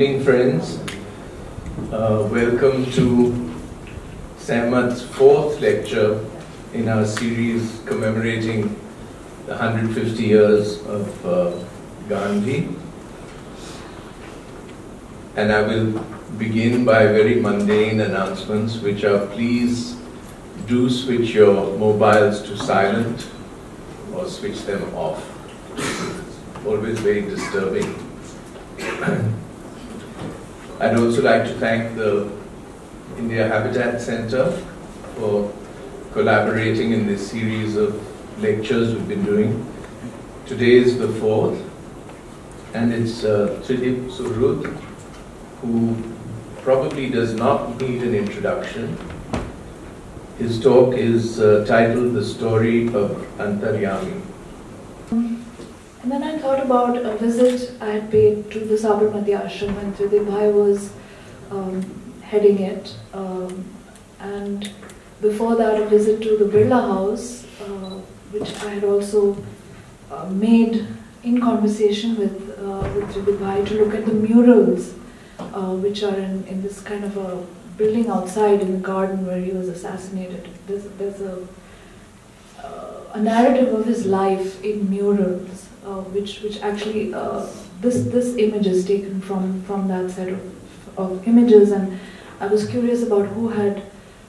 evening, friends. Uh, welcome to Sahmat's fourth lecture in our series commemorating the 150 years of uh, Gandhi. And I will begin by very mundane announcements, which are please do switch your mobiles to silent or switch them off. Always very disturbing. I'd also like to thank the India Habitat Center for collaborating in this series of lectures we've been doing. Today is the fourth, and it's uh, Tridip Suhrud, who probably does not need an introduction. His talk is uh, titled The Story of Antaryami. And then I thought about a visit I had paid to the Sabarmati Ashram when Tridip Bhai was um, heading it. Um, and before that, a visit to the Birla House, uh, which I had also uh, made in conversation with, uh, with Tridip Bhai to look at the murals, uh, which are in, in this kind of a building outside in the garden where he was assassinated. There's, there's a, uh, a narrative of his life in murals which which actually uh, this this image is taken from from that set of, of images, and I was curious about who had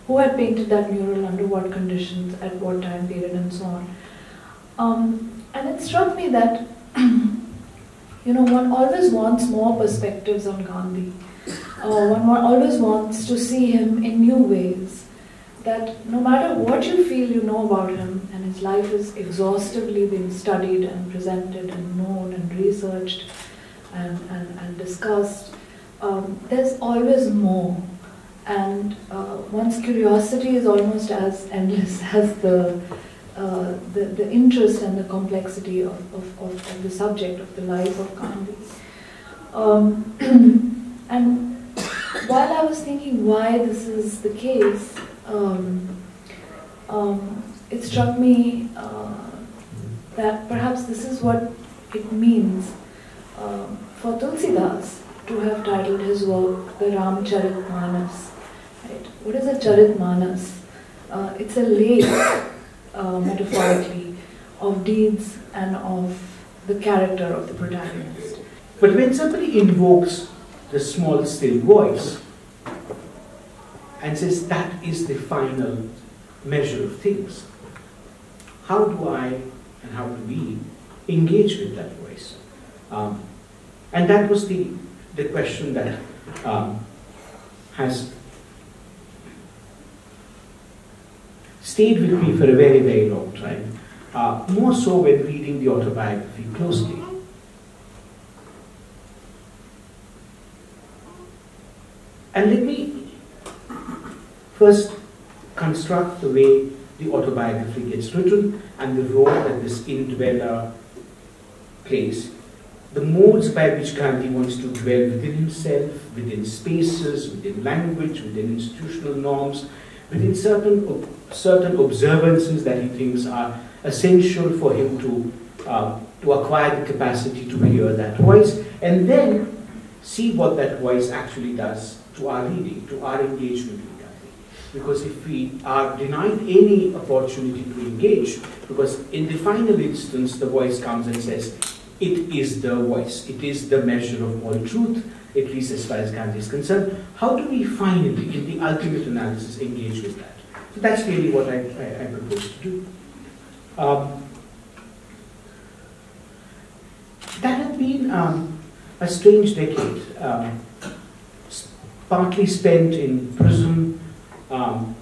who had painted that mural under what conditions at what time period and so on. Um, and it struck me that you know one always wants more perspectives on Gandhi. Uh, one always wants to see him in new ways that no matter what you feel you know about him, and his life has exhaustively been studied and presented and known and researched and, and, and discussed, um, there's always more. And uh, one's curiosity is almost as endless as the, uh, the, the, interest and the complexity of, of, of, of, the subject, of the life of Gandhi. Um, and while I was thinking why this is the case, um, um, it struck me uh, that perhaps this is what it means uh, for Tulsidas to have titled his work the Ramcharit Manas. Right? What is a Charit Manas? Uh, it's a lake, uh, metaphorically, of deeds and of the character of the protagonist. But when somebody invokes the small still voice, and says that is the final measure of things. How do I and how do we engage with that voice? Um, and that was the, the question that um, has stayed with me for a very, very long time. Uh, more so when reading the autobiography closely. And let me first construct the way the autobiography gets written and the role that this indweller plays. The modes by which Gandhi wants to dwell within himself, within spaces, within language, within institutional norms, within certain, certain observances that he thinks are essential for him to, uh, to acquire the capacity to hear that voice, and then see what that voice actually does to our reading, to our engagement because if we are denied any opportunity to engage, because in the final instance, the voice comes and says, it is the voice, it is the measure of all truth, at least as far as Gandhi is concerned. How do we finally, in the ultimate analysis, engage with that? So that's really what I, I, I propose to do. Um, that had been um, a strange decade, um, partly spent in prison, um,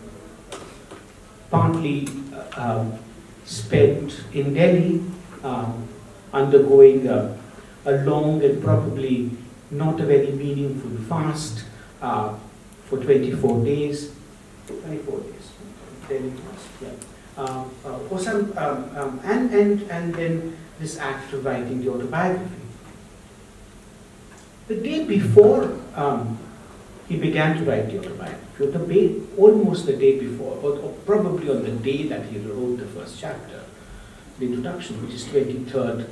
partly uh, um, spent in Delhi, um, undergoing a, a, long and probably not a very meaningful fast uh, for 24 days. 24 days, Delhi fast, yeah. Uh, uh, some, um, um, and, and, and then this act of writing the autobiography. The day before um, he began to write the autobiography, the day, almost the day before, or, or, probably on the day that he wrote the first chapter, the introduction, which is 23rd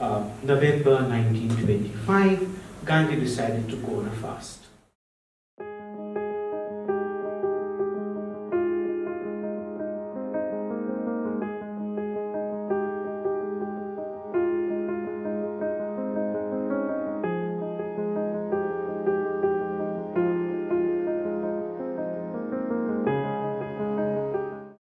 uh, November 1925, Gandhi decided to go on a fast.